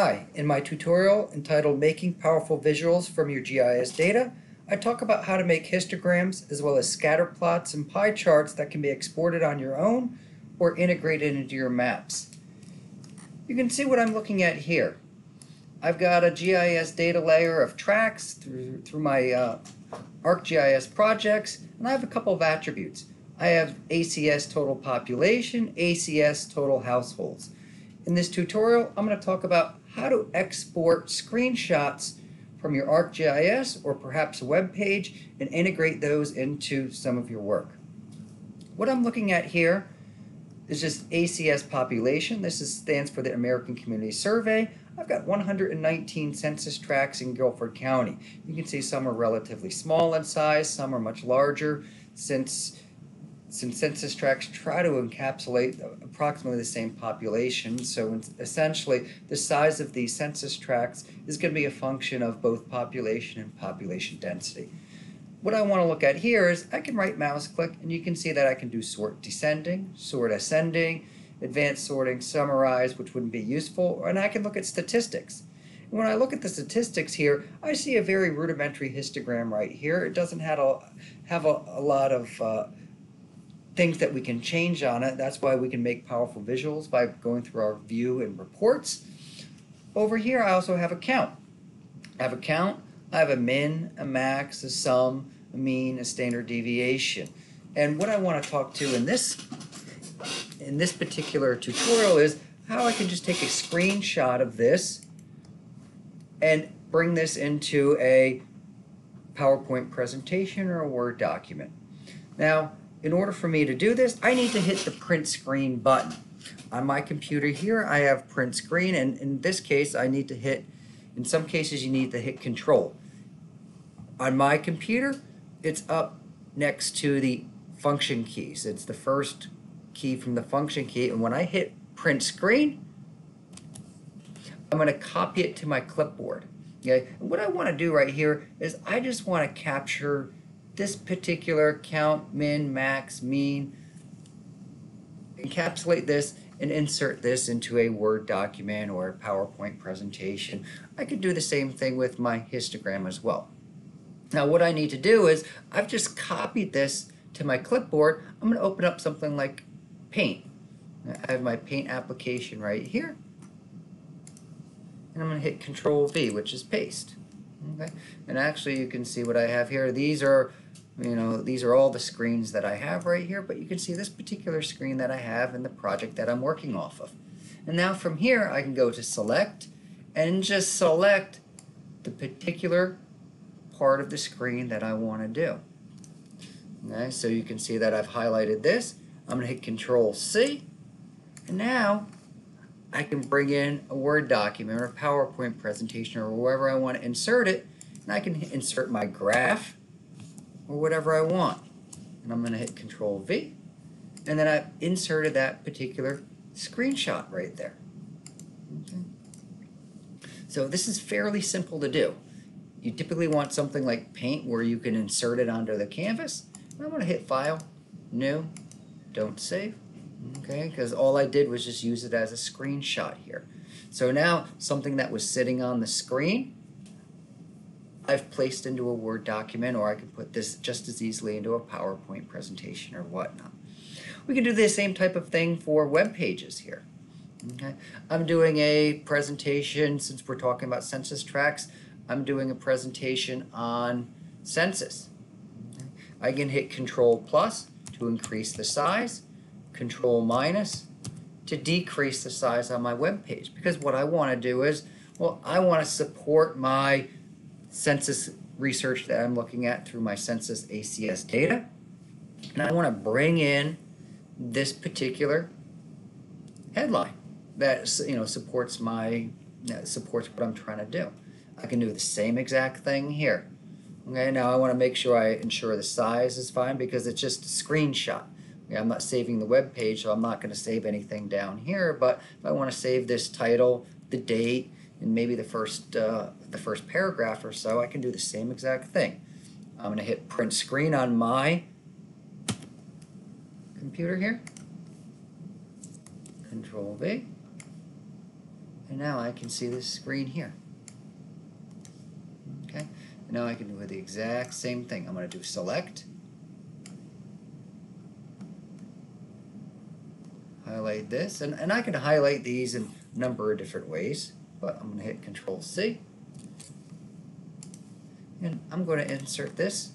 Hi, in my tutorial entitled Making Powerful Visuals from Your GIS Data, I talk about how to make histograms as well as scatter plots and pie charts that can be exported on your own or integrated into your maps. You can see what I'm looking at here. I've got a GIS data layer of tracts through, through my uh, ArcGIS projects, and I have a couple of attributes. I have ACS total population, ACS total households. In this tutorial, I'm going to talk about how to export screenshots from your ArcGIS or perhaps a web page and integrate those into some of your work. What I'm looking at here is just ACS population. This is, stands for the American Community Survey. I've got 119 census tracts in Guilford County. You can see some are relatively small in size, some are much larger. Since since census tracts try to encapsulate approximately the same population, so essentially the size of these census tracts is going to be a function of both population and population density. What I want to look at here is I can right mouse click and you can see that I can do sort descending, sort ascending, advanced sorting, summarize, which wouldn't be useful, and I can look at statistics. When I look at the statistics here, I see a very rudimentary histogram right here. It doesn't have a, have a, a lot of uh, things that we can change on it. That's why we can make powerful visuals by going through our view and reports. Over here, I also have a count. I have a count, I have a min, a max, a sum, a mean, a standard deviation. And what I want to talk to in this in this particular tutorial is how I can just take a screenshot of this and bring this into a PowerPoint presentation or a Word document. Now, in order for me to do this, I need to hit the print screen button. On my computer here, I have print screen, and in this case, I need to hit, in some cases, you need to hit control. On my computer, it's up next to the function keys. It's the first key from the function key, and when I hit print screen, I'm going to copy it to my clipboard. Okay, and what I want to do right here is I just want to capture this particular count, min, max, mean, encapsulate this and insert this into a Word document or a PowerPoint presentation. I could do the same thing with my histogram as well. Now what I need to do is I've just copied this to my clipboard. I'm going to open up something like Paint. I have my Paint application right here. And I'm going to hit Control V, which is paste. Okay. And actually you can see what I have here. These are you know, these are all the screens that I have right here, but you can see this particular screen that I have in the project that I'm working off of. And now from here, I can go to select and just select the particular part of the screen that I want to do. Okay, so you can see that I've highlighted this. I'm going to hit Control C, and now I can bring in a Word document or a PowerPoint presentation or wherever I want to insert it, and I can insert my graph or whatever I want. And I'm going to hit Control V. And then I've inserted that particular screenshot right there. Okay. So this is fairly simple to do. You typically want something like Paint where you can insert it onto the canvas. I'm going to hit File, New, Don't Save. Okay, because all I did was just use it as a screenshot here. So now something that was sitting on the screen I've placed into a Word document, or I can put this just as easily into a PowerPoint presentation or whatnot. We can do the same type of thing for web pages here. Okay. I'm doing a presentation, since we're talking about census tracts, I'm doing a presentation on census. I can hit Control plus to increase the size, Control minus to decrease the size on my web page. Because what I want to do is, well, I want to support my census research that I'm looking at through my census ACS data. And I want to bring in this particular headline that you know supports my that supports what I'm trying to do. I can do the same exact thing here. Okay, now I want to make sure I ensure the size is fine because it's just a screenshot. I'm not saving the web page, so I'm not going to save anything down here. But if I want to save this title, the date, and maybe the first uh, the first paragraph or so, I can do the same exact thing. I'm going to hit print screen on my computer here. Control V. And now I can see this screen here. Okay, and now I can do the exact same thing. I'm going to do select, highlight this, and, and I can highlight these in a number of different ways, but I'm going to hit Control C. And I'm going to insert this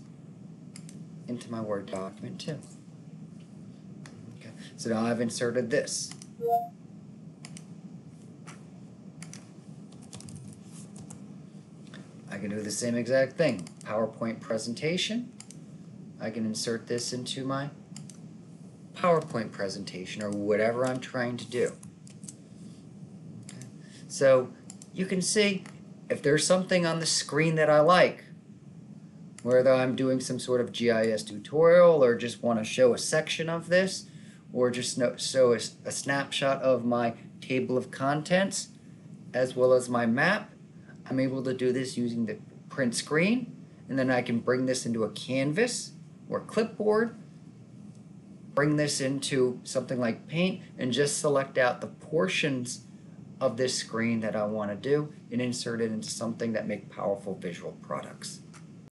into my Word document too. Okay, so now I've inserted this. I can do the same exact thing. PowerPoint presentation. I can insert this into my PowerPoint presentation or whatever I'm trying to do. Okay. So you can see if there's something on the screen that I like, whether I'm doing some sort of GIS tutorial or just want to show a section of this or just show a, a snapshot of my table of contents as well as my map, I'm able to do this using the print screen and then I can bring this into a canvas or clipboard bring this into something like paint and just select out the portions of this screen that I want to do and insert it into something that make powerful visual products.